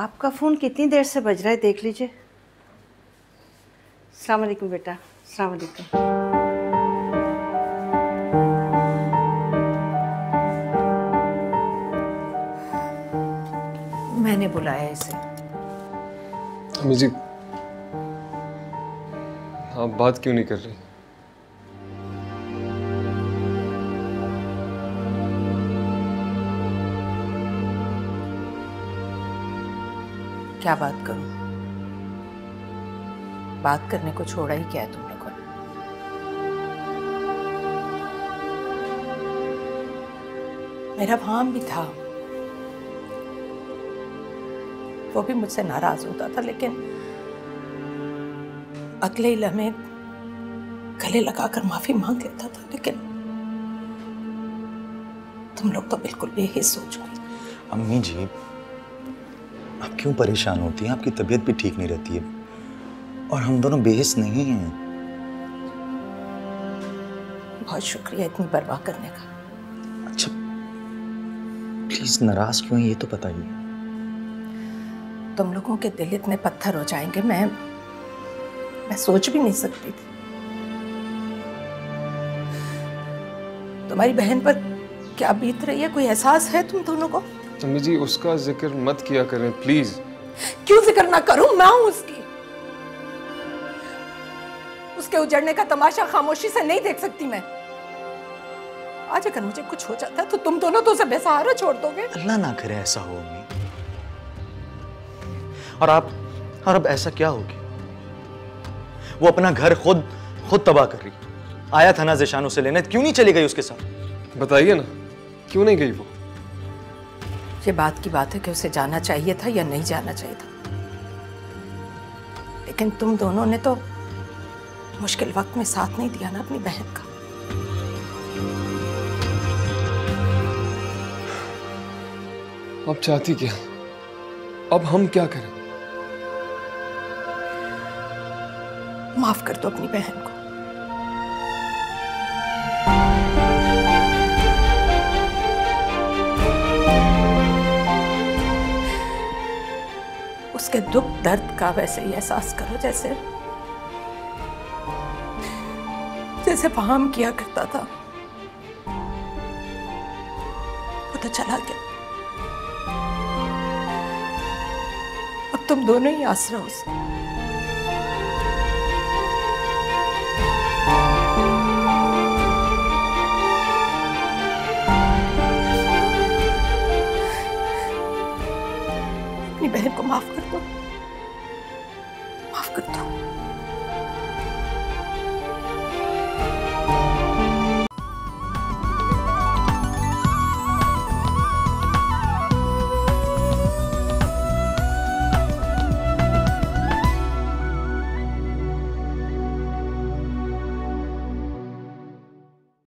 آپ کا فون کتنی دیر سے بج رہا ہے دیکھ لیجیے۔ السلام علیکم بیٹا۔ السلام علیکم۔ میں نے بلایا اسے۔ امی جی آپ بات کیوں نہیں کر رہی؟ کیا بات کروں؟ بات کرنے کو چھوڑا ہی کیا ہے تم لوگوں نے؟ میرا بھام بھی تھا۔ وہ بھی مجھ سے ناراض ہوتا تھا، لیکن اگلے لمحے گلے لگا کر معافی مانگ لیتا تھا، لیکن تم لوگ تو بالکل بھی یہی سوچ گئی امی جی آپ کیوں پریشان ہوتی ہیں؟ آپ کی طبیعت بھی ٹھیک نہیں رہتی ہے۔ اور ہم دونوں بے حص نہیں ہیں۔ بہت شکریہ اتنی بروا کرنے کا۔ اچھا پلیز ناراض کیوں یہ تو پتا ہی ہے۔ تم لوگوں کے دل اتنے پتھر ہو جائیں گے میں میں سوچ بھی نہیں سکتی تھی۔ تمہاری بہن پر کیا بیت رہی ہے؟ کوئی احساس ہے تم دونوں کو؟ امی جی اس کا ذکر مت کیا کریں پلیز۔ کیوں ذکر نہ کروں؟ میں ہوں اس کی۔ اس کے اجڑنے کا تماشا خاموشی سے نہیں دیکھ سکتی میں۔ آج اگر مجھے کچھ ہو جاتا ہے تو تم دونوں تو اسے بے سہارا چھوڑ دو گے۔ اللہ نہ کرے ایسا ہو امی۔ اور آپ اور اب ایسا کیا ہوگی؟ وہ اپنا گھر خود خود تباہ کر رہی۔ آیا تھا نا زیشان اسے لینے کیوں نہیں چلی گئی اس کے ساتھ؟ بتائیے نا کیوں نہیں گئی وہ؟ یہ بات کی بات ہے کہ اسے جانا چاہیے تھا یا نہیں جانا چاہیے تھا۔ لیکن تم دونوں نے تو مشکل وقت میں ساتھ نہیں دیا نا اپنی بہن کا۔ اب چاہتی کیا؟ اب ہم کیا کریں؟ معاف کر دو اپنی بہن کو۔ کے دکھ درد کا ویسے ہی احساس کرو، جیسے جیسے فہم کیا کرتا تھا۔ وہ تو چلا گیا۔ اب تم دونوں ہی آسرا ہو سکتے۔ اپنی بہن کو معاف کر دو۔ معاف کر دو۔